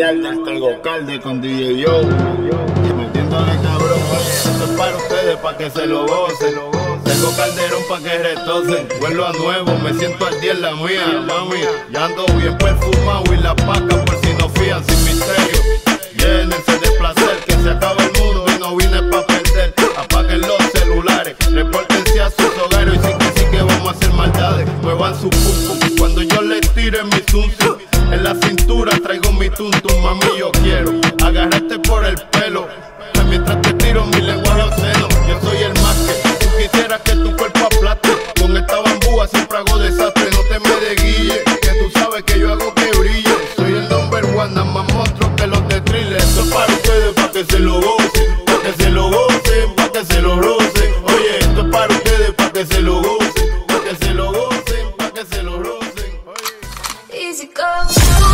Villalba hasta el Gocalde con DJ Yo. Y metiéndole cabrón, oye, esto es para ustedes, para que se lo gocen. Tengo calderón pa' que retocen, vuelo a nuevo, me siento al día en la mía, mami. Ya ando bien perfumado y la paca por si no fían sin misterio. Llénense de placer, que se acaba el mundo y no vine pa' perder. Apaguen los celulares, repórtense a sus hogares y sí que sí que vamos a hacer maldades. Muevan su pum cuando yo les tire mi zoom en la cintura traigo mi tuntum, mami, yo quiero agarrarte por el pelo. Mientras te tiro mi lenguaje obsceno, yo soy el más que tú quisieras que tu cuerpo aplate. Con esta bambúa siempre hago desastre, no te me desguille, que tú sabes que yo hago que brille. Soy el number one, más monstruo que los de thriller. Esto es para ustedes, para que se lo gocen, para que se lo gocen, para que se lo gocen. it go?